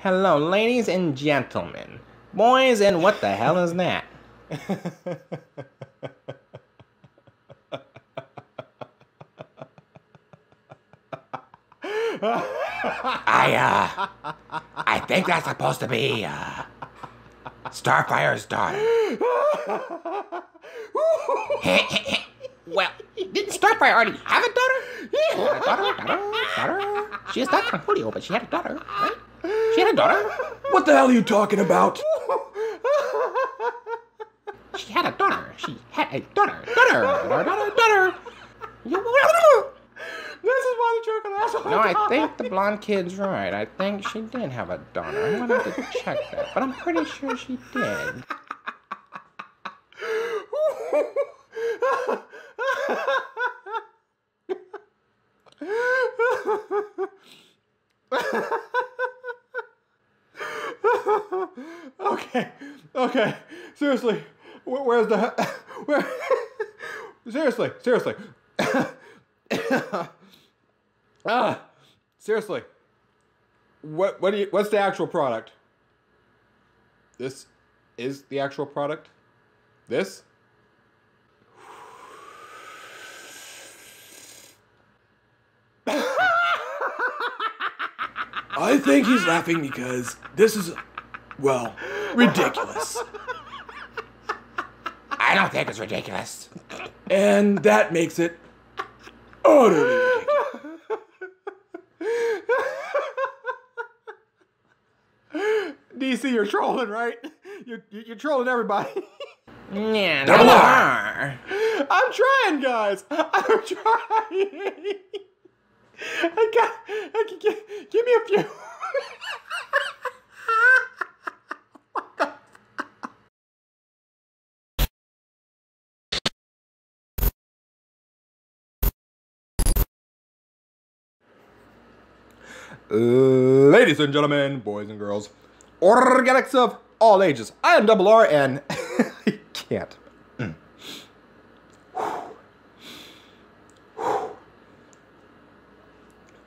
Hello, ladies and gentlemen. Boys, and what the hell is that? I, uh, I think that's supposed to be, uh, Starfire's daughter. well, didn't Starfire already have a daughter? Yeah, daughter, daughter, daughter. She is not from Julio, but she had a daughter, right? She had a daughter. What the hell are you talking about? She had a daughter. She had a daughter. Daughter, daughter, daughter, daughter. This is why the joke asshole. No, I think the blonde kid's right. I think she did have a daughter. I'm gonna have to check that, but I'm pretty sure she did. Okay. Seriously, wh- where's the where? seriously, seriously. ah, seriously. What what do you? What's the actual product? This is the actual product. This. I think he's laughing because this is, well, ridiculous. I don't think it's ridiculous. And that makes it utterly ridiculous. DC, you're trolling, right? You're, you're trolling everybody. Yeah, Double double R. R. I'm trying, guys. I'm trying. I got. I can give, give me a few. Ladies and gentlemen, boys and girls, organics of all ages. I am Double R, and I can't.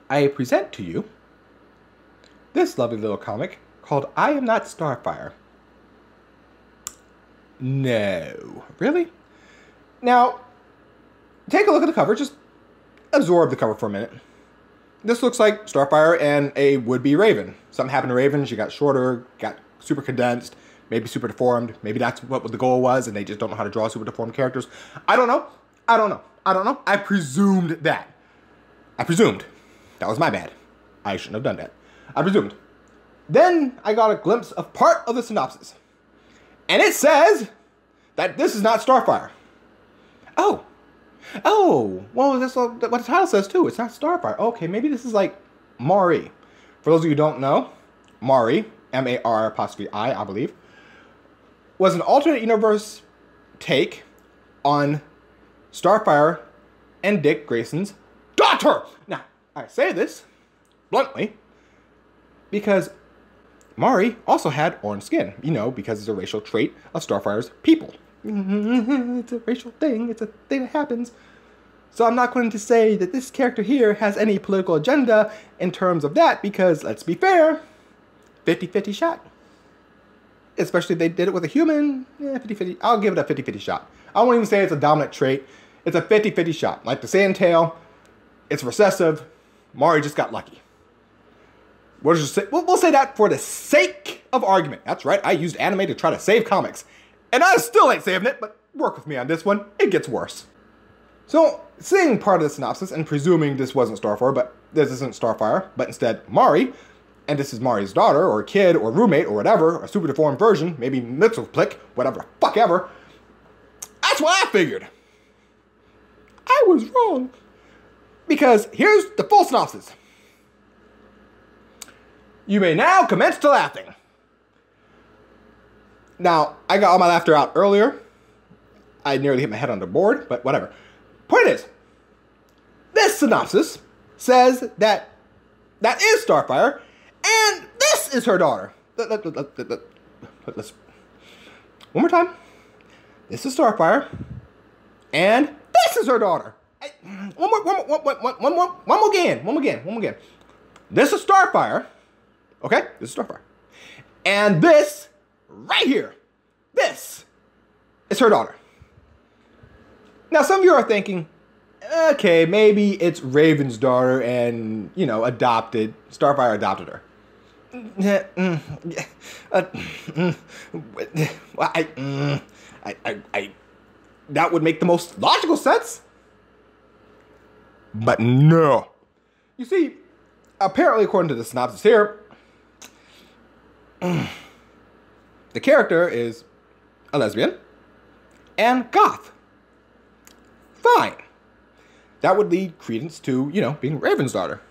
I present to you this lovely little comic called I Am Not Starfire. No. Really? Now, take a look at the cover. Just absorb the cover for a minute. This looks like Starfire and a would-be Raven. Something happened to Raven. She got shorter, got super condensed, maybe super deformed. Maybe that's what the goal was, and they just don't know how to draw super deformed characters. I don't know. I don't know. I don't know. I presumed that. I presumed. That was my bad. I shouldn't have done that. I presumed. Then I got a glimpse of part of the synopsis. And it says that this is not Starfire. Oh. Oh. Well, that's what what the title says too. It's not Starfire. Okay, maybe this is like Mar'i. For those of you who don't know, Mar'i, M A R apostrophe I, I believe, was an alternate universe take on Starfire and Dick Grayson's daughter. Now, I say this bluntly because Mar'i also had orange skin, you know, because it's a racial trait of Starfire's people. It's a racial thing, it's a thing that happens. So I'm not going to say that this character here has any political agenda in terms of that because, let's be fair, 50-50 shot. Especially if they did it with a human, yeah, 50-50. I'll give it a 50-50 shot. I won't even say it's a dominant trait. It's a 50-50 shot. Like the Saiyan tail, it's recessive. Mar'i just got lucky. We'll, just say, we'll, we'll say that for the sake of argument. That's right, I used anime to try to save comics. And I still ain't saving it, but work with me on this one. It gets worse. So, seeing part of the synopsis and presuming this wasn't Starfire, but this isn't Starfire, but instead Mar'i, and this is Mar'i's daughter, or kid, or roommate, or whatever, a super deformed version, maybe Mxyzptlk, whatever the fuck ever, that's what I figured. I was wrong. Because here's the full synopsis. You may now commence to laughing. Now, I got all my laughter out earlier. I nearly hit my head on the board, but whatever. Point is, this synopsis says that that is Starfire, and this is her daughter. Let, let's one more time. This is Starfire, and this is her daughter. I, one more, one more, one, one, one, one more, one more again, one more again, one more again. This is Starfire, Okay? This is Starfire. And this, right here, this is her daughter. Now, some of you are thinking, okay, maybe it's Raven's daughter and, you know, adopted, Starfire adopted her. I, I, I, that would make the most logical sense. But no. You see, apparently, according to the synopsis here, the character is a lesbian and goth. Fine. That would lead credence to, you know, being Raven's daughter.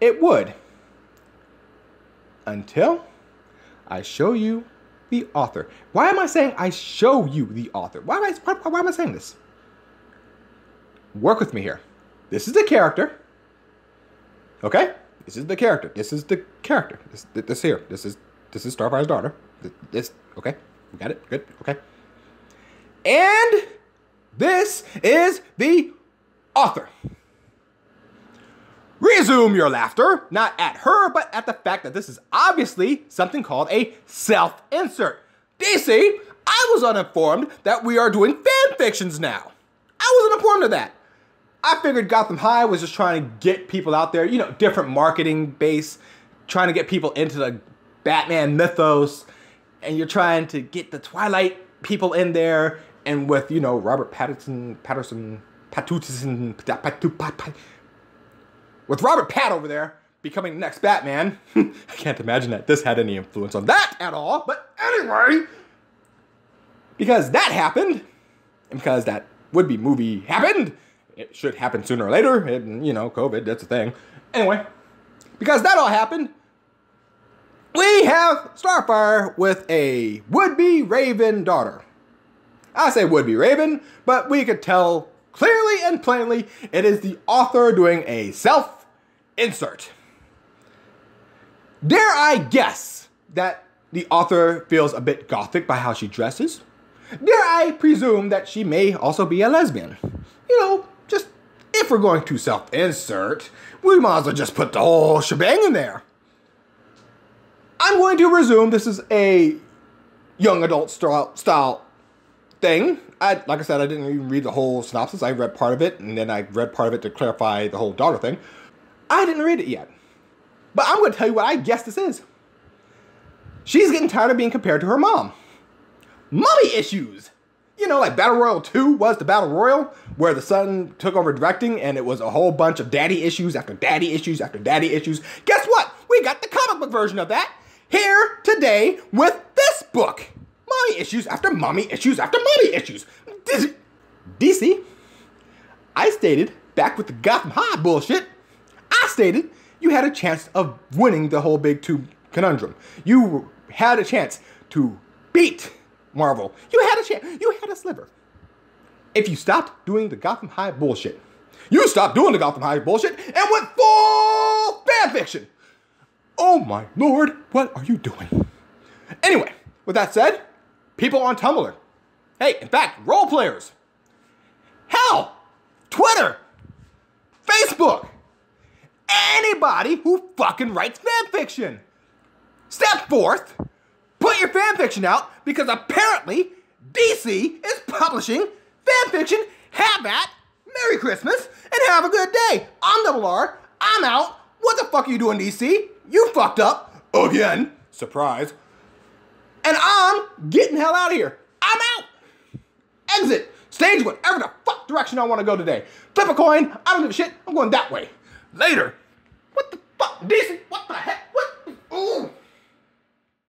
It would. Until I show you the author. Why am I saying I show you the author? Why am I, why, why am I saying this? Work with me here. This is the character. Okay? This is the character. This is the character. This, this here. This is this is Starfire's daughter. This, okay? We got it. Good. Okay. And this is the author. Resume your laughter, not at her, but at the fact that this is obviously something called a self insert. DC, I was uninformed that we are doing fan fictions now. I wasn't informed of that. I figured Gotham High was just trying to get people out there, you know, different marketing base, trying to get people into the Batman mythos, and you're trying to get the Twilight people in there, and with, you know, Robert Pattinson, Patterson, Patterson, Patterson, with Robert Pat over there becoming the next Batman, I can't imagine that this had any influence on that at all. But anyway, because that happened, and because that would be movie happened, it should happen sooner or later. It, you know, COVID, that's a thing. Anyway, because that all happened, we have Starfire with a would be Raven daughter. I say would be Raven, but we could tell clearly and plainly it is the author doing a self insert. Dare I guess that the author feels a bit gothic by how she dresses? Dare I presume that she may also be a lesbian? You know, if we're going to self insert, we might as well just put the whole shebang in there. I'm going to resume this is a young adult style thing. I, like I said, I didn't even read the whole synopsis. I read part of it, and then I read part of it to clarify the whole daughter thing. I didn't read it yet. But I'm going to tell you what I guess this is. She's getting tired of being compared to her mom. Mommy issues! You know, like Battle Royale 2 was the Battle Royale, where the son took over directing and it was a whole bunch of daddy issues after daddy issues after daddy issues. Guess what? We got the comic book version of that here today with this book. Mommy issues after mommy issues after mommy issues. DC, I stated back with the Gotham High bullshit I stated you had a chance of winning the whole Big Two conundrum. You had a chance to beat Marvel. You had a chance. You had a sliver. If you stopped doing the Gotham High bullshit, you stopped doing the Gotham High bullshit and went full fan fiction. Oh my lord, what are you doing? Anyway, with that said, people on Tumblr. Hey, in fact, role players. Hell, Twitter, Facebook, anybody who fucking writes fan fiction. Step forth, put your fan fiction out because apparently DC is publishing fan fiction. Have at, Merry Christmas, and have a good day. I'm Double R. I'm out. What the fuck are you doing, DC? You fucked up again. Surprise. And I'm getting hell out of here. I'm out. Exit. Stage whatever the fuck direction I want to go today. Flip a coin. I don't give a shit. I'm going that way. Later. What the fuck? DC? What the heck? What? Ooh.